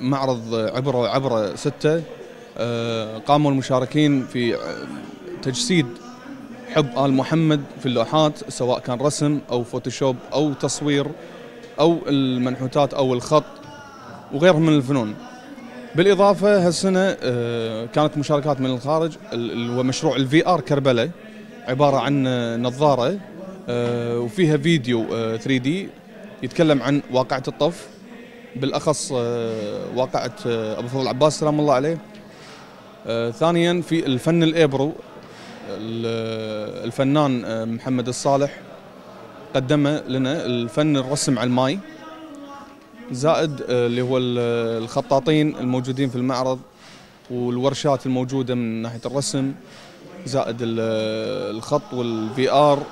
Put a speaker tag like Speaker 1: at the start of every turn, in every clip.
Speaker 1: معرض عبرة وعبرة سته آه، قاموا المشاركين في آه، تجسيد حب آل محمد في اللوحات سواء كان رسم أو فوتوشوب أو تصوير أو المنحوتات أو الخط وغيرها من الفنون. بالإضافة هالسنة آه، كانت مشاركات من الخارج اللي هو مشروع ال VR كربلاء عبارة عن نظارة وفيها فيديو 3D يتكلم عن واقعة الطف بالأخص واقعة أبو فضل العباس سلام الله عليه. آه، ثانيا في الفن الابرو الفنان آه، محمد الصالح قدم لنا الفن الرسم على الماي زائد آه، اللي هو الخطاطين الموجودين في المعرض والورشات الموجودة من ناحية الرسم زائد الخط وال VR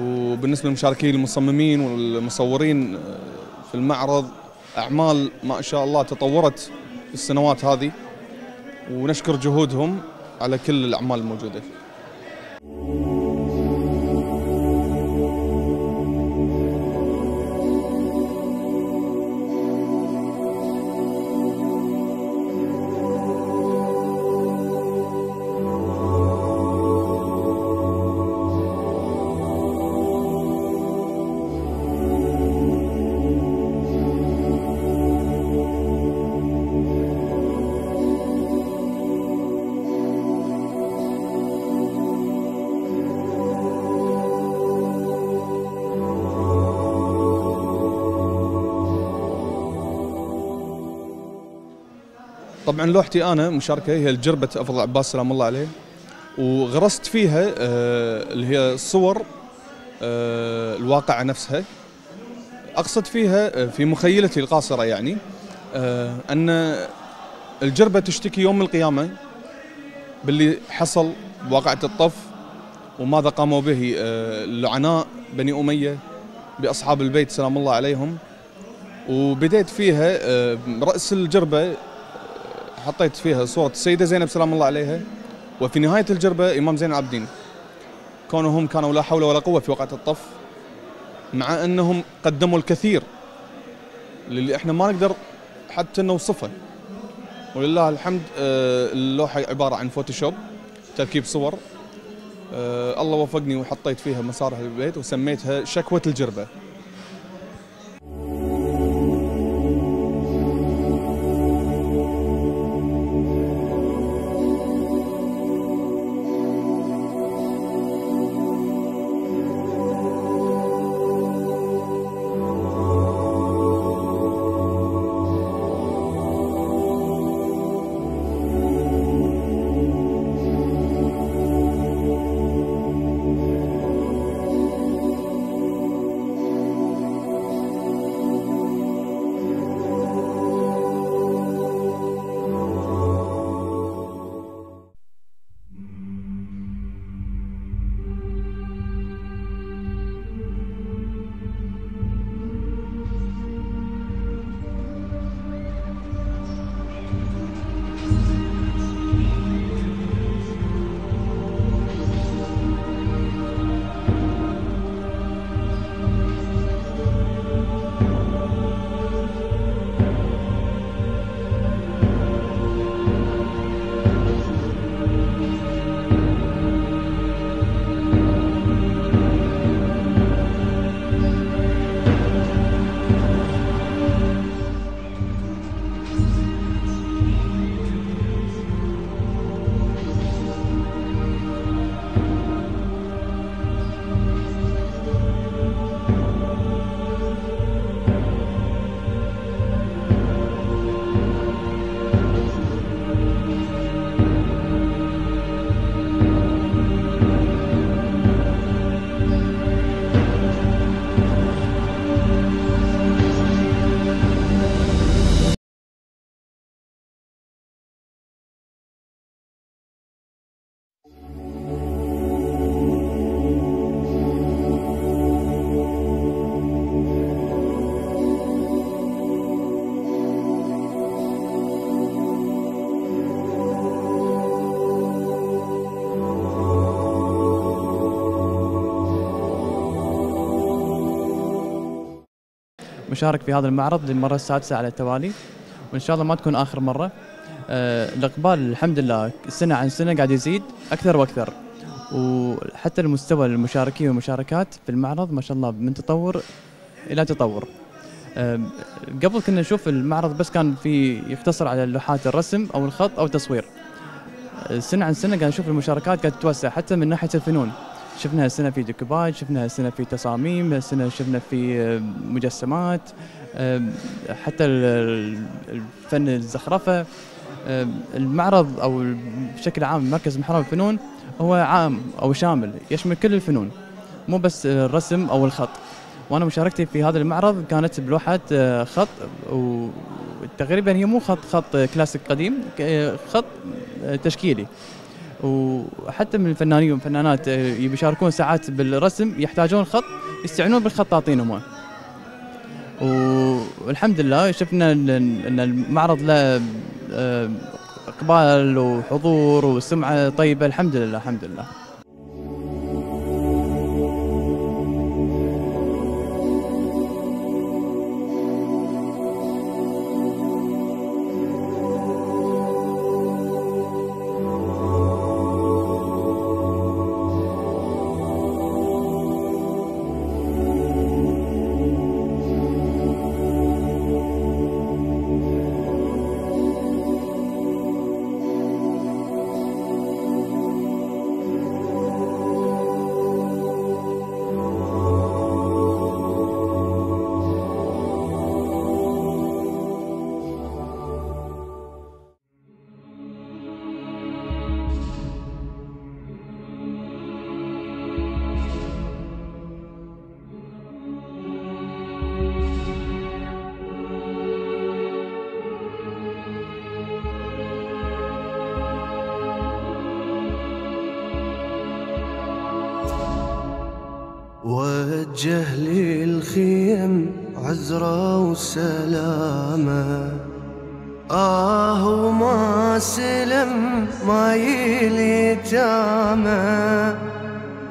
Speaker 1: وبالنسبة للمشاركين المصممين والمصورين في المعرض أعمال ما شاء الله تطورت السنوات هذه ونشكر جهودهم على كل الأعمال الموجودة. طبعا لوحتي أنا مشاركة هي الجربة أفضل عباس سلام الله عليه. وغرست فيها آه، اللي هي صور آه، الواقعة نفسها. أقصد فيها آه، في مخيلتي القاصرة يعني أن الجربة تشتكي يوم القيامة باللي حصل بواقعه الطف وماذا قاموا به اللعناء بني أمية بأصحاب البيت سلام الله عليهم. وبديت فيها رأس الجربة حطيت فيها صورة السيدة زينب سلام الله عليها. وفي نهاية الجربة إمام زين العابدين. كونهم كانوا لا حول ولا قوة في وقعة الطف مع أنهم قدموا الكثير اللي إحنا ما نقدر حتى نوصفه. ولله الحمد آه، اللوحة عبارة عن فوتوشوب تركيب صور. آه، الله وفقني وحطيت فيها مسارها البيت وسميتها شكوة الجربة.
Speaker 2: مشارك في هذا المعرض للمرة السادسة على التوالي وإن شاء الله ما تكون آخر مرة. آه، الإقبال الحمد لله سنة عن سنة قاعد يزيد أكثر وأكثر وحتى المستوى المشاركين والمشاركات في المعرض ما شاء الله من تطور إلى تطور. آم، قبل كنا نشوف المعرض بس كان في يقتصر على لوحات الرسم أو الخط أو التصوير. آه، سنة عن سنة قاعد نشوف المشاركات قاعد تتوسع حتى من ناحية الفنون. شفنا هالسنة في ديكوباج شفنا هالسنة في تصاميم هالسنة شفنا في آه، مجسمات آم، حتى ال- ال- الفن الزخرفة آم، المعرض أو بشكل عام مركز محرم الفنون هو عام أو شامل يشمل كل الفنون مو بس الرسم أو الخط. وأنا مشاركتي في هذا المعرض كانت بلوحة آه، خط وتقريبا هي مو خط خط كلاسيك قديم خط آه، تشكيلي. وحتى من الفنانين والفنانات آه، يشاركون ساعات بالرسم يحتاجون خط يستعنون بالخطاطين هم والحمد لله شفنا إن المعرض له آه، إقبال وحضور وسمعة طيبة الحمد لله الحمد لله.
Speaker 3: وجه لي الخيم عذرة وسلامة آه وما سلم ما يلي تامة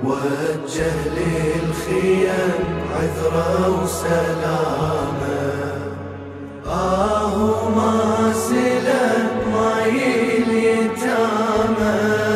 Speaker 3: وجه لي الخيم عذرة وسلامة آه وما سلم ما يلي تامة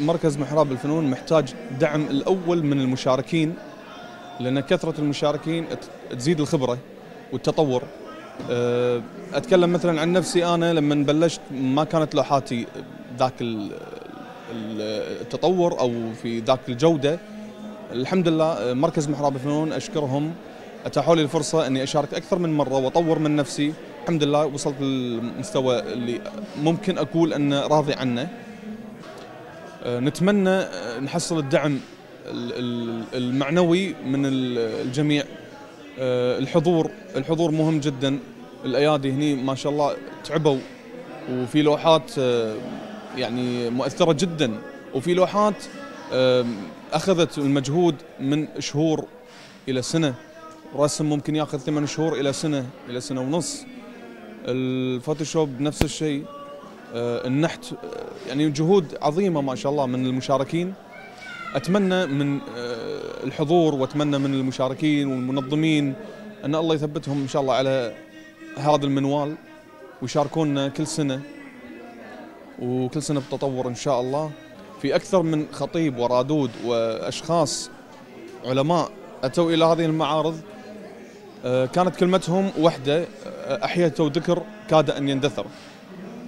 Speaker 1: مركز محراب الفنون محتاج دعم الأول من المشاركين لأن كثرة المشاركين تزيد الخبرة والتطور. أه، أتكلم مثلا عن نفسي أنا لما بلشت ما كانت لوحاتي ذاك ال- ال- التطور أو في ذاك الجودة. الحمد لله أه، مركز محراب الفنون أشكرهم أتاحوا لي الفرصة إني أشارك أكثر من مرة وأطور من نفسي. الحمد لله وصلت للمستوى اللي ممكن أقول إنه راضي عنه. نتمنى أه، نحصل الدعم ال- ال- المعنوي من ال- الجميع. أه، الحضور الحضور مهم جدا. الأيادي هني ما شاء الله تعبوا وفي لوحات يعني مؤثرة جدا. وفي لوحات أخذت المجهود من شهور إلى سنة. رسم ممكن ياخذ ثمان شهور إلى سنة إلى سنة ونص. الفوتوشوب نفس الشيء. آه، النحت آه، يعني جهود عظيمة ما شاء الله من المشاركين. أتمنى من آه، الحضور وأتمنى من المشاركين والمنظمين أن الله يثبتهم إن شاء الله على هذا المنوال ويشاركونا كل سنة وكل سنة بتطور إن شاء الله. في أكثر من خطيب ورادود وأشخاص علماء أتوا إلى هذه المعارض آه، كانت كلمتهم آه، أحيت ذكر كاد أن يندثر.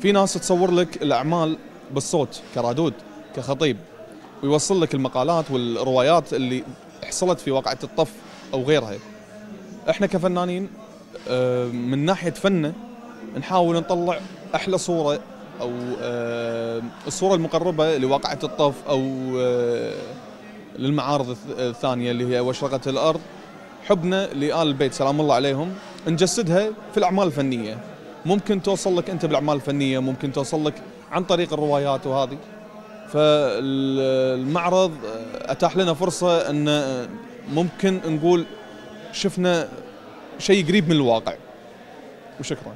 Speaker 1: في ناس تصور لك الأعمال بالصوت كرادود كخطيب. ويوصل لك المقالات والروايات اللي حصلت في واقعة الطف أو غيرها. إحنا كفنانين آه، من ناحية فنه نحاول نطلع أحلى صورة أو آه، الصورة المقربة لواقعة الطف أو آه، للمعارض الث- الثانية اللي هي وشرقة الأرض. حبنا لآل البيت سلام الله عليهم نجسدها في الأعمال الفنية. ممكن توصل لك أنت بالأعمال الفنية ممكن توصل لك عن طريق الروايات وهذه. فالمعرض أتاح لنا فرصة أن ممكن نقول شفنا شيء قريب من الواقع. وشكرا.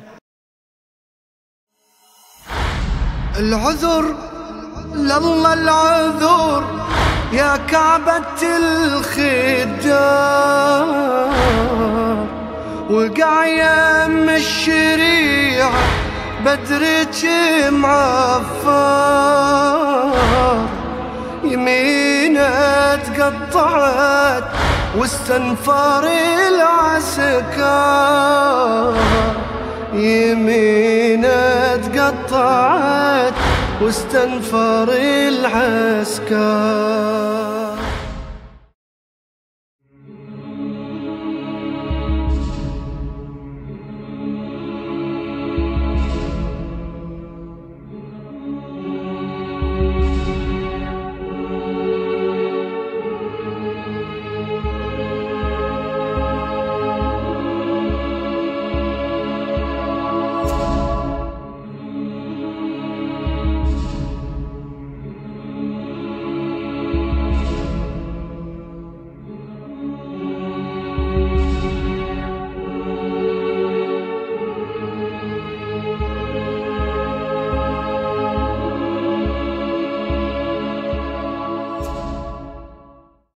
Speaker 3: العذر لله العذر يا كعبة الخدار وقع يم الشريعة بدرك معفار يمينة تقطعت واستنفار العسكر. يمينة تقطعت واستنفر العسكر.